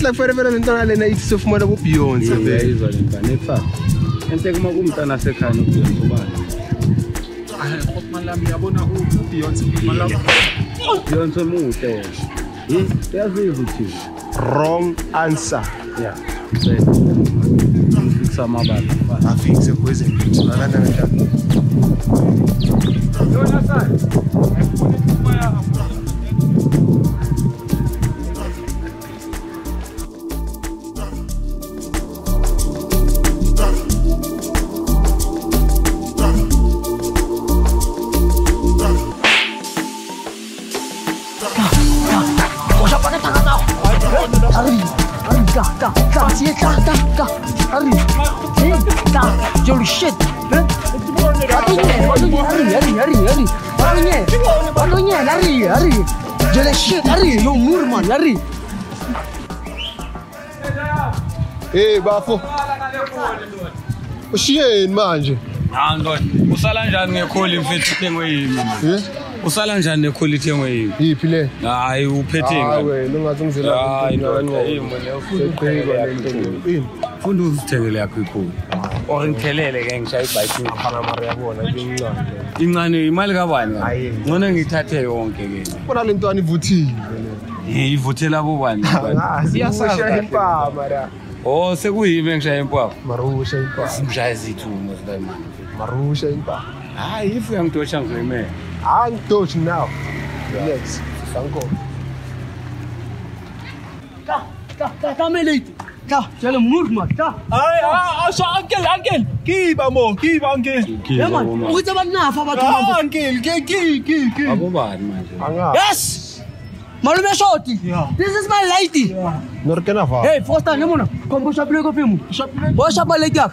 like ferevere le ntwana lena ithi sefumana bo beyonce vele uyayizwa le ngane efa enhle kuma kumntana sekhaya nokubuyonza ubani malami yabona ubeyonce malami beyonce muhle Yi, uyaziva uthi wrong answer. Ya ngifikisa amabala afikise kwezempilo nalanda kanjani Holy shit! Batunya, batunya, hurry, arrive, da, da, da, da, da, da, arrive, da, jolly shit, hein? Arrive, arrive, arrive, arrive, arrive, arrive, arrive, arrive, jolly shit, arrive, yo murman, arrive. Hey, Bafo. Oxi, manje. Ando, o salanjani ngekholi mfethu into engiyimi. Yeah. usala njani nequality engoyini yiphi le? Hayi uphethengayi funda uzithengele yakho ikhulu or ngithelele ke ngishaya ibhayisi ngaphanamari yabona incane. Incane imali kabani? Ngcono ngiyithathe yonke ke. Kona le ntwana ivuthile ivuthela bobani? Ah, Iyasaziimpama o oh, sekuyimi engishaya impama marusha impama ngishaya izithumo zilemali marusha impama hayi if uyangidosha ngizoyimela hayi ngidoshi now relax sanko Ka, ka, ka, ka me late. tell him mur man, ka. Ay, ah, ah, so uncle, uncle. Kiba mo, kiba uncle. Yeah man, ukutse banafa batho Ah, uncle, ki, ki, ki, ki. abobani manje Yes! Malume shoti. Yeah. This is my lady. norkena va Hey, Foster, ne mona. Kombo shapile ko fimu. Shapile. Bo shapa lady yak.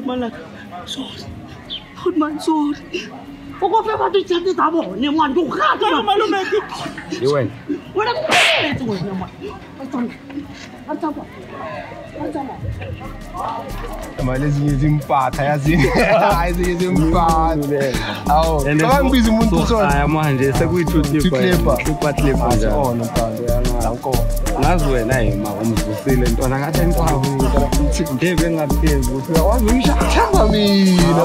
ma- Angel. malami, uncle. I don't know, like, hot man. hot man. Like it. Thula man. Goed man like. Sorry. Goed man, sorry. Ook al wat dit zit daar man. Nee man, doe gaat Ah, man. malume, ki. iwena Wat een kut hoor, nee man. Wat dan? Wat dan? Wat dan? mali ezinye zimpatha yazini ezinye zimpatha awu abangibiza umuntu sona aya manje sekuyi-two Two clipper. clipper clipper njalo zakho ngazi wena yima umzusile ntwana ngathi ntwabuthi ngebe ngaphezulu uyakwazi uyishatshanga mina